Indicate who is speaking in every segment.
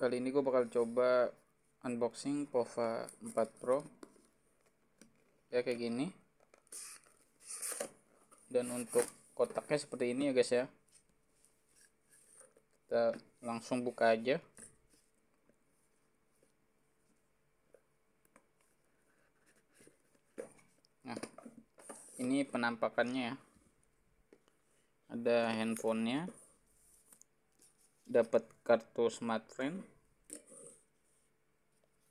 Speaker 1: kali ini gue bakal coba unboxing Pova 4 Pro. Ya kayak gini. Dan untuk kotaknya seperti ini ya guys ya. Kita langsung buka aja. Nah ini penampakannya ya. Ada handphonenya dapat kartu smartphone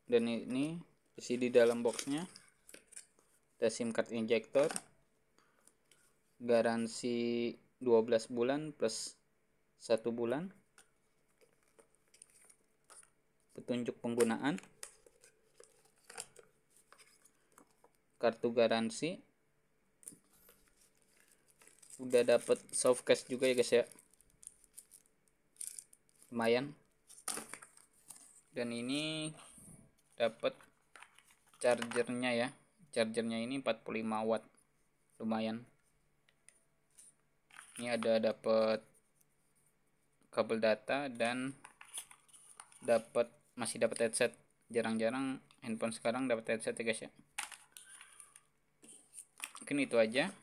Speaker 1: dan ini isi di dalam boxnya. Ada sim card injector garansi 12 bulan plus satu bulan. Petunjuk penggunaan. Kartu garansi. Udah dapet soft cash juga ya guys ya lumayan. Dan ini dapat chargernya ya. Chargernya ini 45 watt. Lumayan. Ini ada dapat kabel data dan dapat masih dapat headset. Jarang-jarang handphone sekarang dapat headset ya guys ya. Mungkin itu aja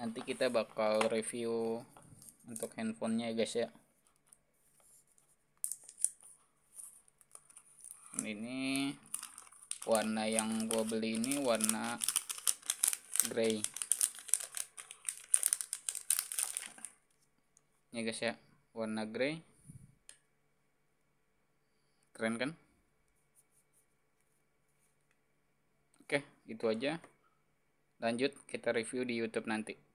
Speaker 1: nanti kita bakal review untuk handphonenya ya guys ya. Ini warna yang gue beli ini warna grey. Ya guys ya. Warna grey. Keren kan? Oke itu aja. Lanjut kita review di YouTube nanti